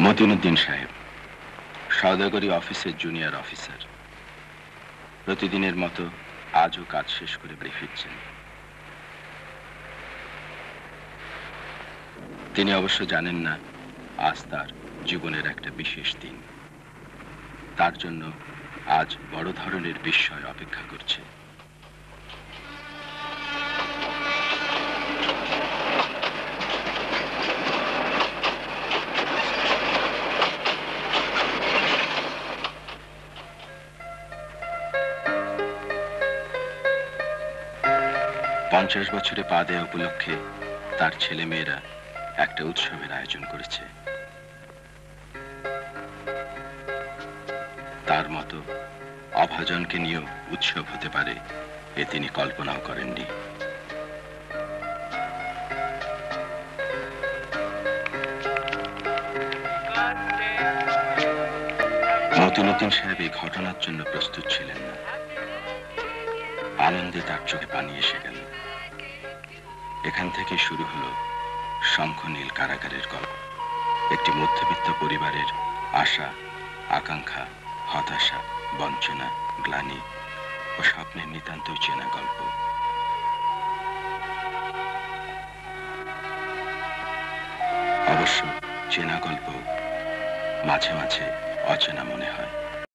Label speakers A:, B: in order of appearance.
A: মতিনুদ্দিন সাহেব, সওদাগরি অফিসের junior officer. প্রতিদিনের মতো আজও কাজ শেষ করে বাড়ি ফিরছেন। তিনি অবশ্য জানেন না, আজ তার জীবনের একটা বিশেষ দিন। তার জন্য আজ বড় ধরনের বিস্ময় অপেক্ষা করছে। পঞ্চাশ বছরে পা দেয়া উপলক্ষে তার ছেলে মেয়েরা একটা উৎসবের আয়োজন করেছে। তার মতো অভাজনকে নিয়েও উৎসব হতে পারে এ তিনি কল্পনাও করেননি। মতিনুদ্দিন সাহেব এই ঘটনার জন্য প্রস্তুত ছিলেন না। আনন্দে তার চোখে পানি এসে গেল। এখান থেকে শুরু হলো শঙ্খনীল কারাগারের গল্প। একটি মধ্যবিত্ত পরিবারের আশা, আকাঙ্ক্ষা, হতাশা, বঞ্চনা, গ্লানি ও স্বপ্নের নিতান্ত চেনা গল্প। অবশ্য চেনা গল্প মাঝে মাঝে অচেনা মনে হয়।